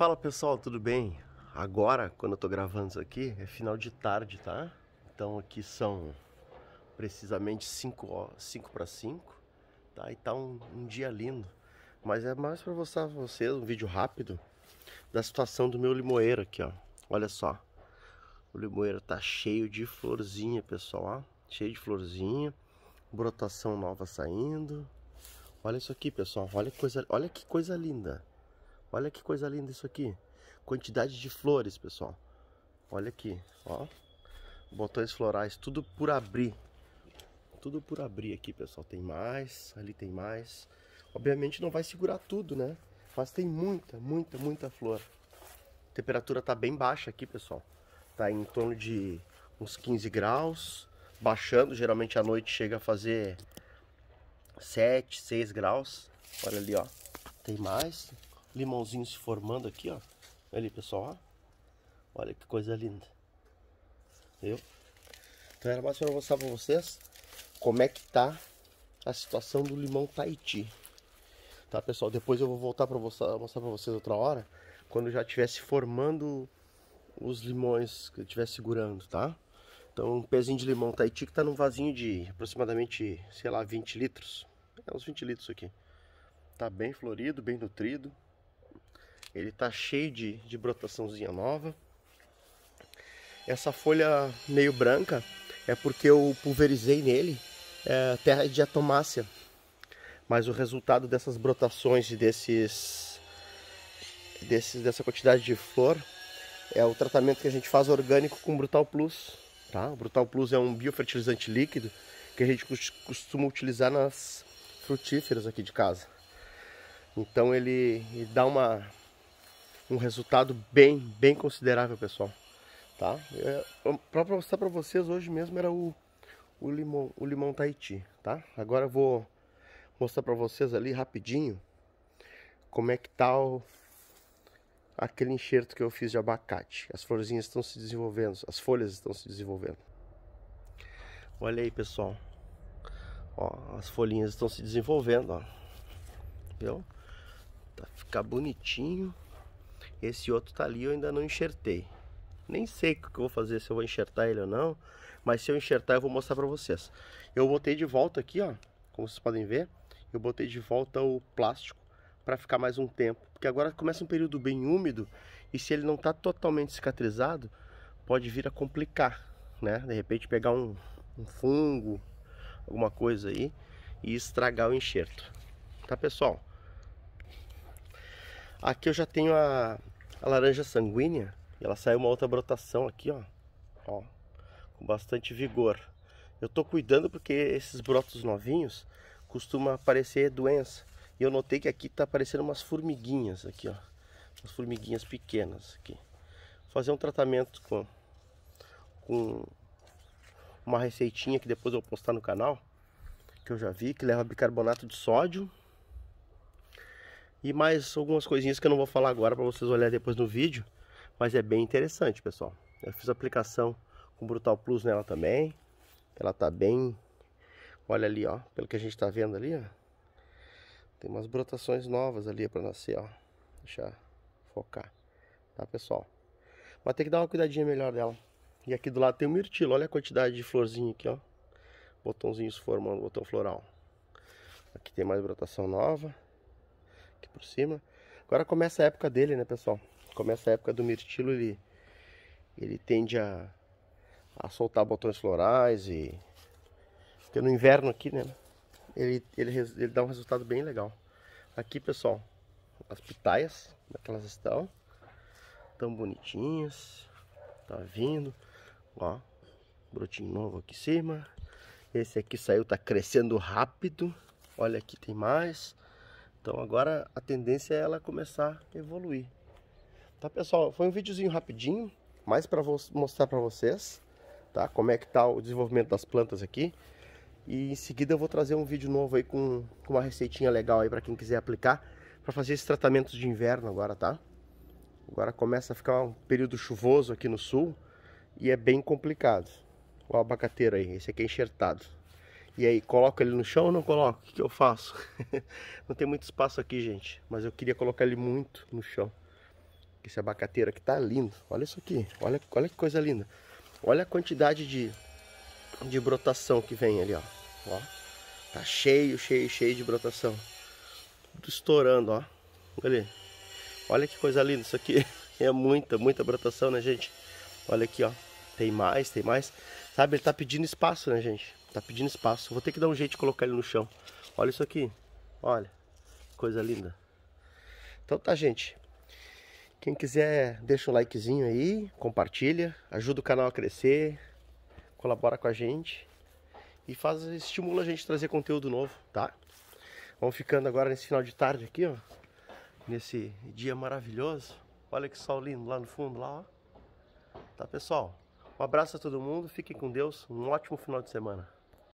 Fala pessoal, tudo bem? Agora, quando eu tô gravando isso aqui, é final de tarde, tá? Então aqui são precisamente 5 para 5, tá? E tá um, um, dia lindo. Mas é mais para mostrar pra vocês um vídeo rápido da situação do meu limoeiro aqui, ó. Olha só. O limoeiro tá cheio de florzinha, pessoal, ó. Cheio de florzinha. Brotação nova saindo. Olha isso aqui, pessoal. Olha coisa, olha que coisa linda. Olha que coisa linda isso aqui. Quantidade de flores, pessoal. Olha aqui, ó. Botões florais, tudo por abrir. Tudo por abrir aqui, pessoal. Tem mais, ali tem mais. Obviamente não vai segurar tudo, né? Mas tem muita, muita, muita flor. Temperatura tá bem baixa aqui, pessoal. Tá em torno de uns 15 graus. Baixando, geralmente à noite chega a fazer 7, 6 graus. Olha ali, ó. Tem mais. Limãozinho se formando aqui, ó. Olha ali, pessoal, ó. Olha que coisa linda. Viu? Então era mais para mostrar para vocês como é que tá a situação do limão Tahiti. Tá, pessoal? Depois eu vou voltar para mostrar para vocês outra hora, quando já estivesse formando os limões que eu estiver segurando, tá? Então um pezinho de limão Tahiti que tá num vasinho de aproximadamente, sei lá, 20 litros. É uns 20 litros aqui. Tá bem florido, bem nutrido. Ele tá cheio de, de brotaçãozinha nova. Essa folha meio branca é porque eu pulverizei nele é, terra de atomácia. Mas o resultado dessas brotações e desses, desses, dessa quantidade de flor é o tratamento que a gente faz orgânico com Brutal Plus. Tá? O Brutal Plus é um biofertilizante líquido que a gente costuma utilizar nas frutíferas aqui de casa. Então ele, ele dá uma, um resultado bem, bem considerável, pessoal. Tá? É, para mostrar para vocês, hoje mesmo era o, o, limão, o limão Tahiti, tá? Agora eu vou mostrar para vocês ali rapidinho como é que tá o, aquele enxerto que eu fiz de abacate. As florzinhas estão se desenvolvendo, as folhas estão se desenvolvendo. Olha aí, pessoal. Ó, as folhinhas estão se desenvolvendo, ó. Viu? Tá ficar bonitinho. Esse outro tá ali, eu ainda não enxertei. Nem sei o que eu vou fazer, se eu vou enxertar ele ou não. Mas se eu enxertar, eu vou mostrar pra vocês. Eu botei de volta aqui, ó. Como vocês podem ver. Eu botei de volta o plástico para ficar mais um tempo. Porque agora começa um período bem úmido. E se ele não tá totalmente cicatrizado, pode vir a complicar, né? De repente pegar um, um fungo, alguma coisa aí e estragar o enxerto. Tá, pessoal? Aqui eu já tenho a, a laranja sanguínea. E ela saiu uma outra brotação aqui, ó. Ó, com bastante vigor. Eu tô cuidando porque esses brotos novinhos costuma aparecer doença. E eu notei que aqui tá aparecendo umas formiguinhas aqui, ó. Umas formiguinhas pequenas aqui. Vou fazer um tratamento com, com uma receitinha que depois eu vou postar no canal que eu já vi, que leva bicarbonato de sódio. E mais algumas coisinhas que eu não vou falar agora para vocês olharem depois no vídeo. Mas é bem interessante, pessoal. Eu fiz aplicação com Brutal Plus nela também. Ela tá bem... Olha ali, ó. Pelo que a gente tá vendo ali, ó. Tem umas brotações novas ali para nascer, ó. Deixa eu focar. Tá, pessoal? Mas tem que dar uma cuidadinha melhor dela. E aqui do lado tem o mirtilo. Olha a quantidade de florzinha aqui, ó botãozinhos formando botão floral. Aqui tem mais brotação nova. Aqui por cima. Agora começa a época dele, né, pessoal? Começa a época do mirtilo, ele, ele tende a, a soltar botões florais e... Porque no inverno aqui, né, ele, ele, ele dá um resultado bem legal. Aqui, pessoal, as pitaias, como é elas estão. Tão bonitinhas. Tá vindo. Ó, brotinho novo aqui em cima. Esse aqui saiu, tá crescendo rápido. Olha aqui tem mais. Então agora a tendência é ela começar a evoluir. Tá, pessoal? Foi um videozinho rapidinho, mais para mostrar para vocês, tá? Como é que tá o desenvolvimento das plantas aqui. E em seguida eu vou trazer um vídeo novo aí com, com uma receitinha legal aí para quem quiser aplicar para fazer esses tratamentos de inverno agora, tá? Agora começa a ficar um período chuvoso aqui no sul e é bem complicado o abacateiro aí. Esse aqui é enxertado. E aí, coloco ele no chão ou não coloco? O que, que eu faço? não tem muito espaço aqui, gente. Mas eu queria colocar ele muito no chão. Esse abacateiro aqui tá lindo. Olha isso aqui. Olha, olha que coisa linda. Olha a quantidade de, de brotação que vem ali, ó. ó. Tá cheio, cheio, cheio de brotação. Tudo estourando, ó. Olha, olha que coisa linda isso aqui. É muita, muita brotação, né, gente? Olha aqui, ó. Tem mais, tem mais. Sabe, ele tá pedindo espaço, né, gente? Tá pedindo espaço. Vou ter que dar um jeito de colocar ele no chão. Olha isso aqui. Olha. Coisa linda. Então tá, gente. Quem quiser, deixa um likezinho aí, compartilha, ajuda o canal a crescer, colabora com a gente e faz, estimula a gente a trazer conteúdo novo, tá? Vamos ficando agora nesse final de tarde aqui, ó. Nesse dia maravilhoso. Olha que sol lindo lá no fundo, lá, ó. Tá, pessoal? Um abraço a todo mundo, fiquem com Deus, um ótimo final de semana.